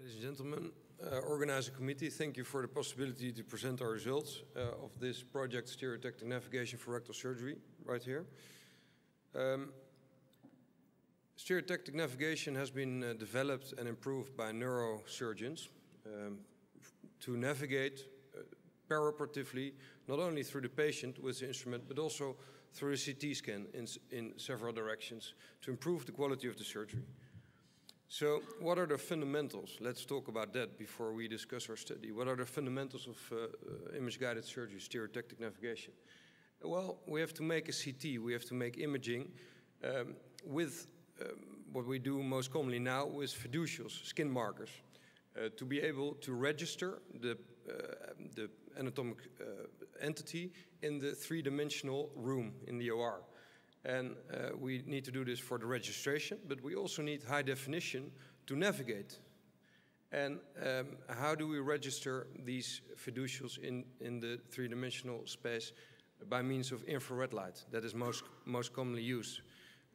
Ladies and gentlemen, uh, organizing committee, thank you for the possibility to present our results uh, of this project stereotactic navigation for rectal surgery right here. Um, stereotactic navigation has been uh, developed and improved by neurosurgeons um, to navigate uh, not only through the patient with the instrument but also through a CT scan in, in several directions to improve the quality of the surgery. So, what are the fundamentals? Let's talk about that before we discuss our study. What are the fundamentals of uh, uh, image guided surgery, stereotactic navigation? Well, we have to make a CT, we have to make imaging um, with um, what we do most commonly now with fiducials, skin markers, uh, to be able to register the, uh, the anatomic uh, entity in the three dimensional room in the OR. And uh, we need to do this for the registration, but we also need high definition to navigate. And um, how do we register these fiducials in, in the three dimensional space? By means of infrared light, that is most, most commonly used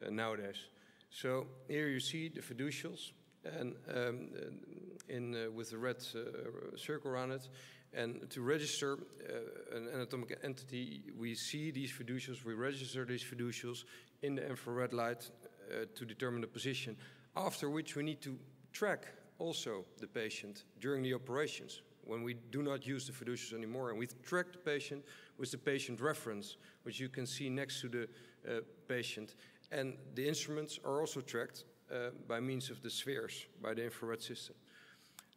uh, nowadays. So here you see the fiducials, and um, in, uh, with the red uh, circle around it. And to register uh, an anatomic entity, we see these fiducials, we register these fiducials in the infrared light uh, to determine the position, after which we need to track also the patient during the operations when we do not use the fiducials anymore. And we track the patient with the patient reference, which you can see next to the uh, patient. And the instruments are also tracked uh, by means of the spheres, by the infrared system.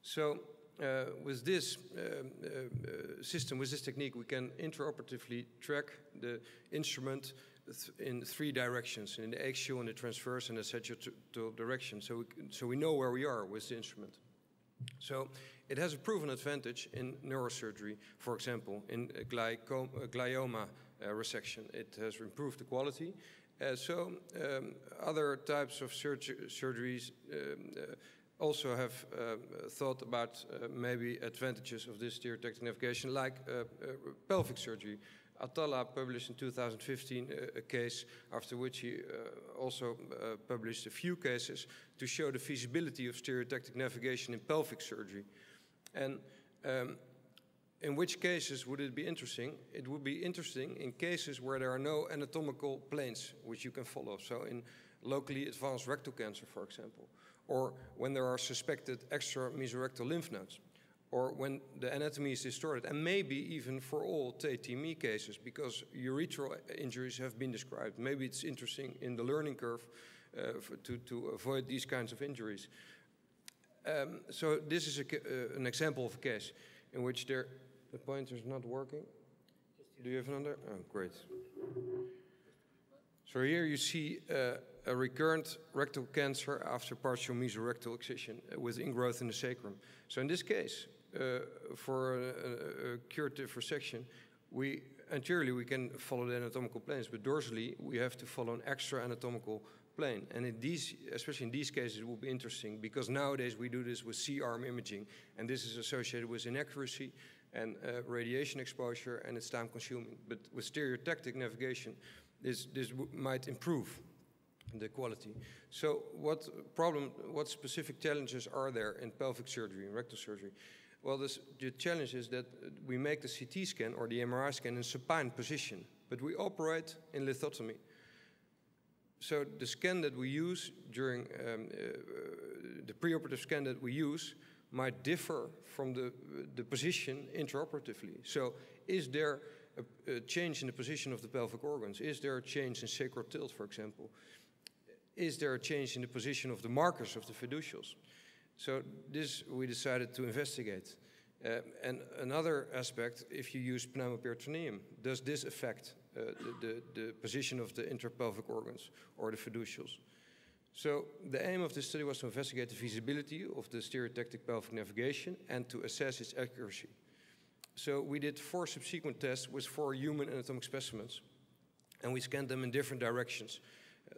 So uh, with this uh, uh, system, with this technique, we can intraoperatively track the instrument th in three directions, in the axial, in the transverse, and the sagittal direction. So we, so we know where we are with the instrument. So it has a proven advantage in neurosurgery, for example, in glioma uh, resection. It has improved the quality. Uh, so um, other types of surg surgeries um, uh, also have uh, thought about uh, maybe advantages of this stereotactic navigation, like uh, pelvic surgery. Atallah published in 2015 a, a case, after which he also published a few cases to show the feasibility of stereotactic navigation in pelvic surgery. And um, in which cases would it be interesting? It would be interesting in cases where there are no anatomical planes which you can follow. So in locally advanced rectal cancer, for example or when there are suspected extra mesorectal lymph nodes, or when the anatomy is distorted, and maybe even for all TaTME cases, because urethral injuries have been described. Maybe it's interesting in the learning curve uh, to, to avoid these kinds of injuries. Um, so this is a, uh, an example of a case in which there, the pointer is not working. Do you have another? Oh, great. So here you see uh, a recurrent rectal cancer after partial mesorectal excision uh, with ingrowth in the sacrum. So in this case, uh, for a, a, curative resection, we anteriorly we can follow the anatomical planes, but dorsally we have to follow an extra anatomical plane. And in these, especially in these cases, it will be interesting because nowadays we do this with C-arm imaging, and this is associated with inaccuracy and uh, radiation exposure, and it's time-consuming. But with stereotactic navigation, this, this might improve the quality. So what problem, what specific challenges are there in pelvic surgery and rectal surgery? Well, this, the challenge is that we make the CT scan or the MRI scan in supine position, but we operate in lithotomy. So the scan that we use during um, uh, the preoperative scan that we use might differ from the, the position intraoperatively. So is there a, a, change in the position of the pelvic organs? Is there a change in sacral tilt, for example? Is there a change in the position of the markers of the fiducials? So this we decided to investigate. Uh, and another aspect, if you use pneumoperitoneum, does this affect uh, the, the, the, position of the interpelvic organs or the fiducials? So the aim of this study was to investigate the feasibility of the stereotactic pelvic navigation and to assess its accuracy. So we did four subsequent tests with four human anatomic specimens, and we scanned them in different directions,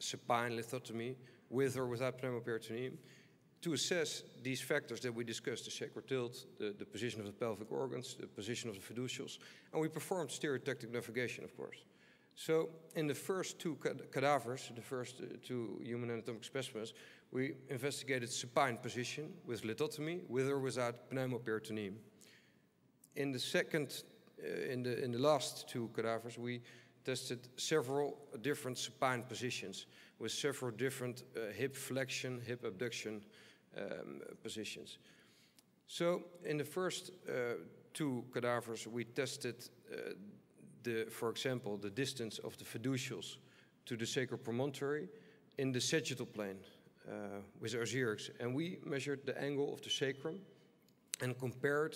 supine lithotomy, with or without pneumoperitoneum, to assess these factors that we discussed, the sacral tilt, the, the position of the pelvic organs, the position of the fiducials, and we performed stereotactic navigation, of course. So in the first two cadavers, the first uh, two human anatomic specimens, we investigated supine position with lithotomy, with or without pneumoperitoneum. In the second, uh, in, the, in the last two cadavers, we tested several different supine positions with several different uh, hip flexion, hip abduction um, positions. So in the first uh, two cadavers, we tested uh, the, for example, the distance of the fiducials to the sacral promontory in the sagittal plane uh, with Argyrex. And we measured the angle of the sacrum and compared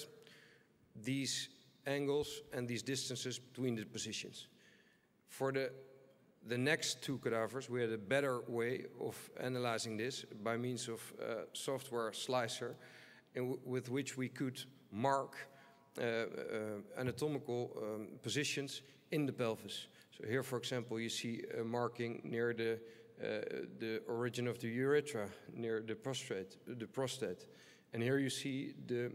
these angles and these distances between the positions. For the, the next two cadavers, we had a better way of analyzing this by means of a software slicer with which we could mark uh, uh, anatomical um, positions in the pelvis. So here, for example, you see a marking near the, uh, the origin of the urethra, near the prostate, the prostate. And here you see the,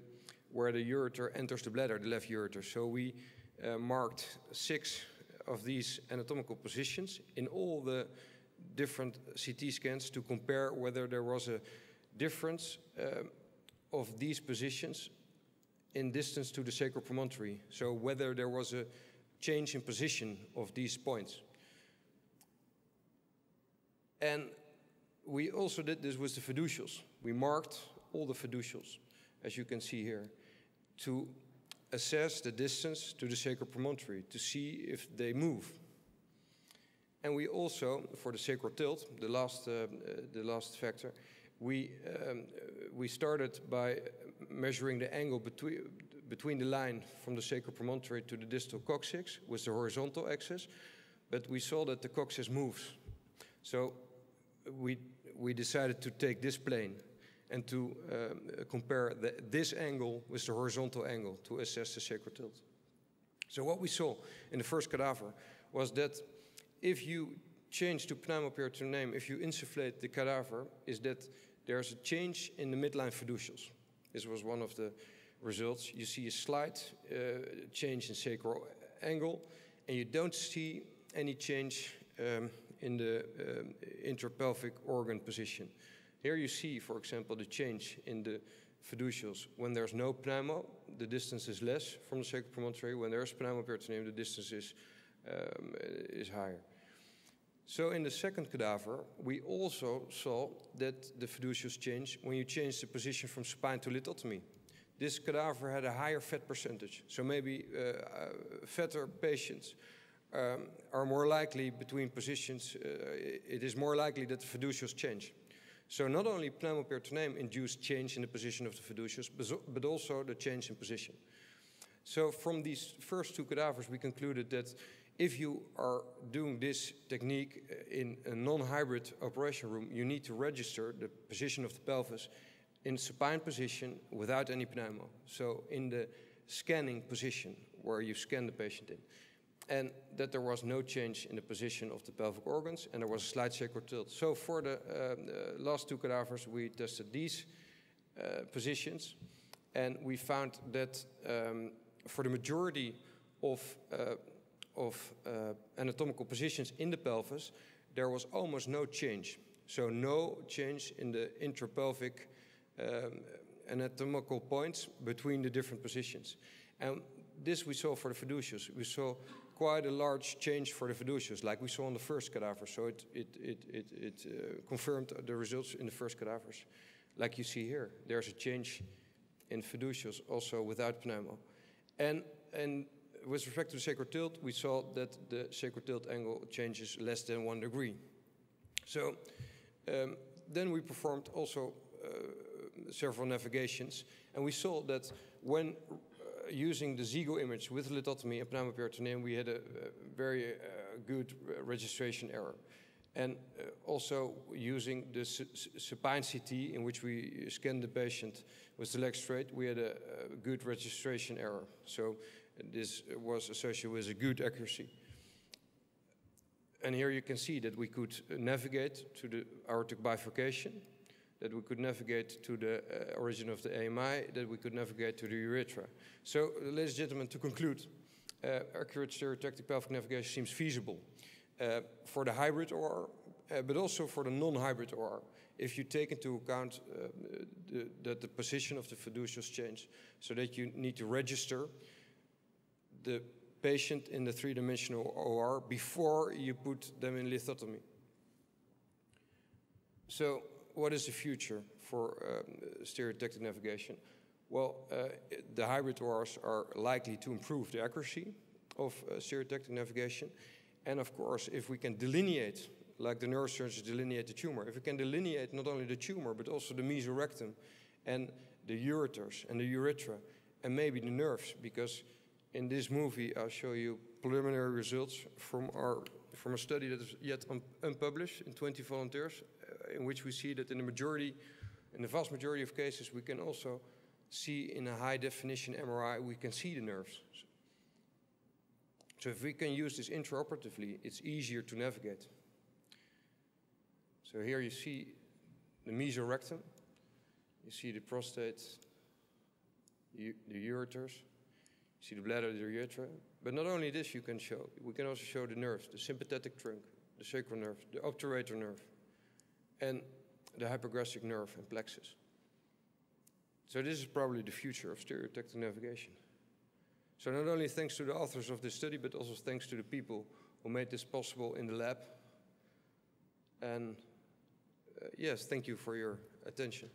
where the ureter enters the bladder, the left ureter. So we uh, marked six of these anatomical positions in all the different CT scans to compare whether there was a difference uh, of these positions in distance to the sacral promontory, so whether there was a change in position of these points. And we also did this with the fiducials. We marked all the fiducials, as you can see here, to assess the distance to the sacral promontory to see if they move. And we also, for the sacral tilt, the last, uh, the last factor, we, um, we started by measuring the angle between, between the line from the sacral promontory to the distal coccyx with the horizontal axis, but we saw that the coccyx moves. So we, we decided to take this plane and to um, compare the, this angle with the horizontal angle to assess the sacral tilt. So what we saw in the first cadaver was that if you change to pneumoperitoneum, if you insufflate the cadaver, is that there's a change in the midline fiducials. This was one of the results. You see a slight uh, change in sacral angle, and you don't see any change um, in the um, interpelvic organ position. Here you see, for example, the change in the fiducials. When there's no pneumo, the distance is less from the sacral promontory. When there's pneumoperitoneum, the distance is, um, is higher. So in the second cadaver, we also saw that the fiducials change when you change the position from supine to lithotomy. This cadaver had a higher fat percentage, so maybe uh, uh, fatter patients um, are more likely between positions, uh, it is more likely that the fiducials change. So not only pneumoperitoneum induced change in the position of the fiducials, but also the change in position. So from these first two cadavers, we concluded that if you are doing this technique uh, in a non-hybrid operation room, you need to register the position of the pelvis in supine position without any pneumo. So in the scanning position where you scan the patient in. And that there was no change in the position of the pelvic organs and there was a slight sacral tilt. So for the, uh, the last two cadavers, we tested these uh, positions and we found that um, for the majority of uh, of uh, anatomical positions in the pelvis, there was almost no change. So no change in the intrapelvic um, anatomical points between the different positions. And this we saw for the fiducials. We saw quite a large change for the fiducials, like we saw in the first cadavers. So it, it, it, it, it uh, confirmed the results in the first cadavers. Like you see here, there's a change in fiducials also without pneumo. And, and with respect to the sacral tilt, we saw that the sacral tilt angle changes less than one degree. So um, then we performed also uh, several navigations, and we saw that when using the Zeego image with lithotomy and pneumoperitoneum, we had a, very uh, good registration error. And uh, also using the supine CT, in which we scanned the patient with the leg straight, we had a, a good registration error. So this was associated with a good accuracy. And here you can see that we could navigate to the aortic bifurcation, that we could navigate to the uh, origin of the AMI, that we could navigate to the urethra. So, ladies and gentlemen, to conclude, uh, accurate stereotactic pelvic navigation seems feasible uh, for the hybrid OR, uh, but also for the non-hybrid OR. If you take into account uh, the, that the position of the fiducials change, so that you need to register the patient in the three-dimensional OR before you put them in lithotomy. So what is the future for um, stereotactic navigation? Well, uh, the hybrid ORs are likely to improve the accuracy of uh, stereotactic navigation. And of course, if we can delineate, like the neurosurgeons delineate the tumor, if we can delineate not only the tumor, but also the mesorectum and the ureters and the urethra and maybe the nerves, because in this movie I'll show you preliminary results from, our, from a study that is yet un unpublished in 20 volunteers, in which we see that in the majority, in the vast majority of cases, we can also see in a high definition MRI, we can see the nerves. So if we can use this intraoperatively, it's easier to navigate. So here you see the mesorectum, you see the prostate, the ureters, you see the bladder, the urethra. But not only this you can show, we can also show the nerves, the sympathetic trunk, the sacral nerve, the obturator nerve, and the hypogastric nerve and plexus. So this is probably the future of stereotactic navigation. So not only thanks to the authors of this study, but also thanks to the people who made this possible in the lab. And uh, yes, thank you for your attention.